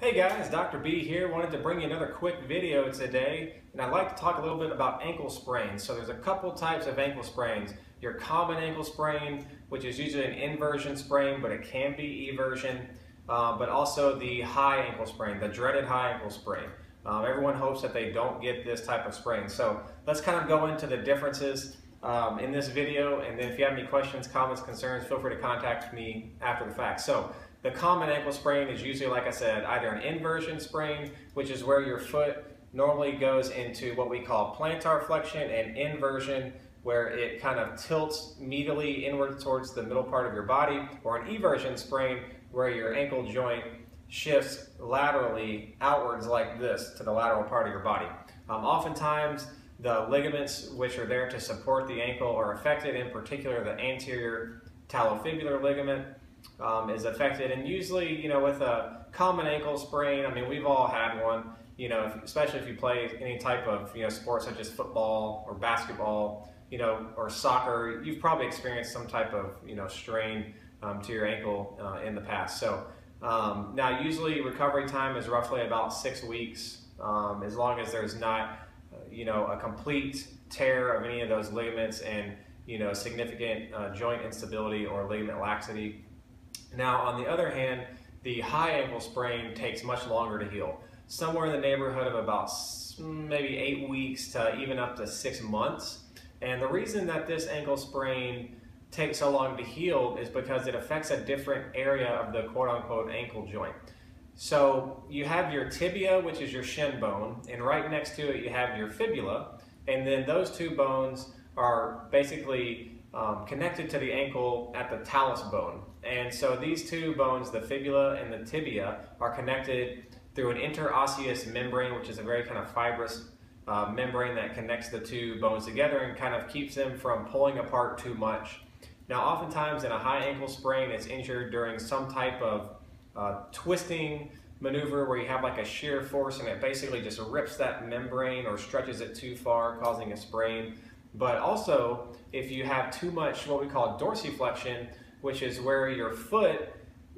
Hey guys, Dr. B here. Wanted to bring you another quick video today, and I'd like to talk a little bit about ankle sprains. So there's a couple types of ankle sprains. Your common ankle sprain, which is usually an inversion sprain, but it can be eversion, uh, but also the high ankle sprain, the dreaded high ankle sprain. Um, everyone hopes that they don't get this type of sprain. So let's kind of go into the differences um, in this video, and then if you have any questions, comments, concerns, feel free to contact me after the fact. So the common ankle sprain is usually, like I said, either an inversion sprain, which is where your foot normally goes into what we call plantar flexion, and inversion, where it kind of tilts medially inward towards the middle part of your body, or an eversion sprain, where your ankle joint shifts laterally outwards like this to the lateral part of your body. Um, oftentimes, the ligaments which are there to support the ankle are affected, in particular the anterior talofibular ligament, um, is affected. And usually, you know, with a common ankle sprain, I mean, we've all had one, you know, if, especially if you play any type of, you know, sport such as football or basketball, you know, or soccer, you've probably experienced some type of, you know, strain um, to your ankle uh, in the past. So um, now usually recovery time is roughly about six weeks, um, as long as there's not, you know, a complete tear of any of those ligaments and, you know, significant uh, joint instability or ligament laxity now, on the other hand, the high ankle sprain takes much longer to heal. Somewhere in the neighborhood of about maybe eight weeks to even up to six months. And the reason that this ankle sprain takes so long to heal is because it affects a different area of the quote unquote ankle joint. So you have your tibia, which is your shin bone, and right next to it you have your fibula, and then those two bones are basically um, connected to the ankle at the talus bone. And so these two bones, the fibula and the tibia, are connected through an interosseous membrane, which is a very kind of fibrous uh, membrane that connects the two bones together and kind of keeps them from pulling apart too much. Now, oftentimes in a high ankle sprain, it's injured during some type of uh, twisting maneuver where you have like a shear force and it basically just rips that membrane or stretches it too far, causing a sprain. But also, if you have too much what we call dorsiflexion, which is where your foot,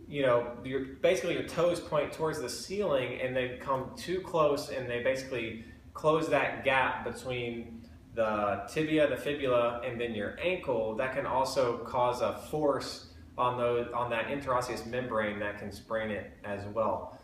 you know, your, basically your toes point towards the ceiling and they come too close and they basically close that gap between the tibia, the fibula, and then your ankle, that can also cause a force on those on that interosseous membrane that can sprain it as well.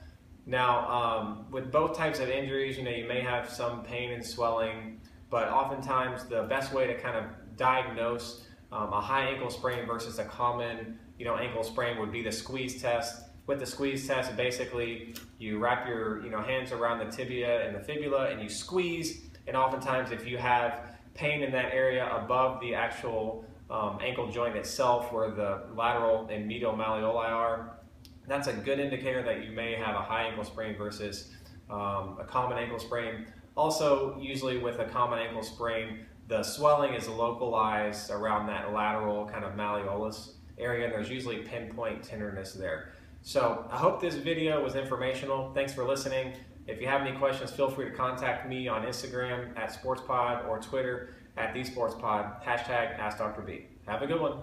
Now, um, with both types of injuries, you know, you may have some pain and swelling, but oftentimes the best way to kind of diagnose um, a high ankle sprain versus a common you know ankle sprain would be the squeeze test. With the squeeze test, basically you wrap your you know hands around the tibia and the fibula and you squeeze. And oftentimes, if you have pain in that area above the actual um, ankle joint itself, where the lateral and medial malleoli are, that's a good indicator that you may have a high ankle sprain versus um, a common ankle sprain. Also, usually with a common ankle sprain, the swelling is localized around that lateral kind of malleolus area, and there's usually pinpoint tenderness there. So I hope this video was informational. Thanks for listening. If you have any questions, feel free to contact me on Instagram at SportsPod or Twitter at the Sports Pod. hashtag Ask Dr. B. Have a good one.